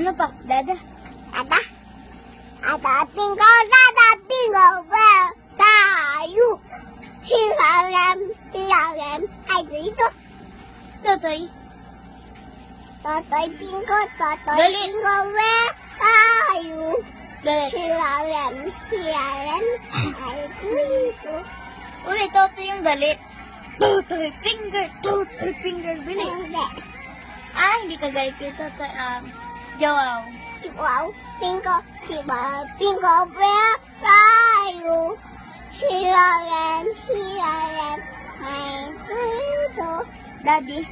Ana bak dede. Ada. Ada tinggal ada tinggal bayu. Hilalem hilalem. Hai itu. Totoi. Totoi pingo totoi pingo bayu. Hilalem hilalem. Hai itu. Uli tôi yung galit. Totoy finger, totoy finger, bilis. Ah, hindi ka galit yung totoy. Um, Joao. Wow, bingo, bingo, bingo, where are you? Here I am, here I am, I dito. Daddy.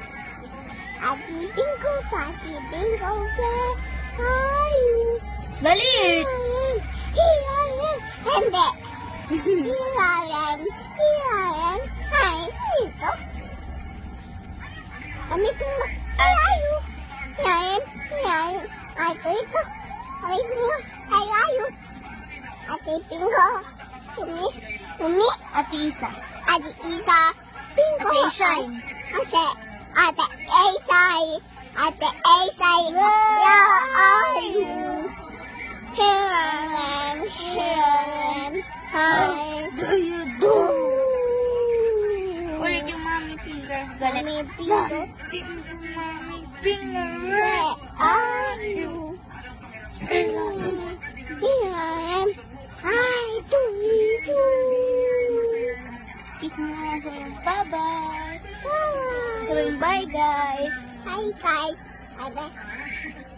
Adi bingo, adi bingo, where are you? Dali! Here I am, hindi. Here I am, here I am, ay, dito. Kami pingo, ay, ayo. Here I am, here I am, ay, dito. Kami ಆಯ್ತು ಇತ್ತು ಆಯ್ತು ಅಯ್ಯಾಯು ಅತಿ ಪಿಂಗೋ ಉಮ್ಮಿ ಉಮ್ಮಿ ಅತಿ ಈಸ ಅತಿ ಈಸ ಪಿಂಗೋ ಐಶಾಯಿ ಅಸೆ ಅತೆ ಐಸಾಯಿ ಅತೆ ಐಸಾಯಿ Where are you? Here I am, here I am. How do you do? Ulit yung mommy finger. Galit. Mommy finger. Mommy finger. Where are you? Kiss mo nga sa. Bye. Sabihin bye, guys. Hi guys, bye bye.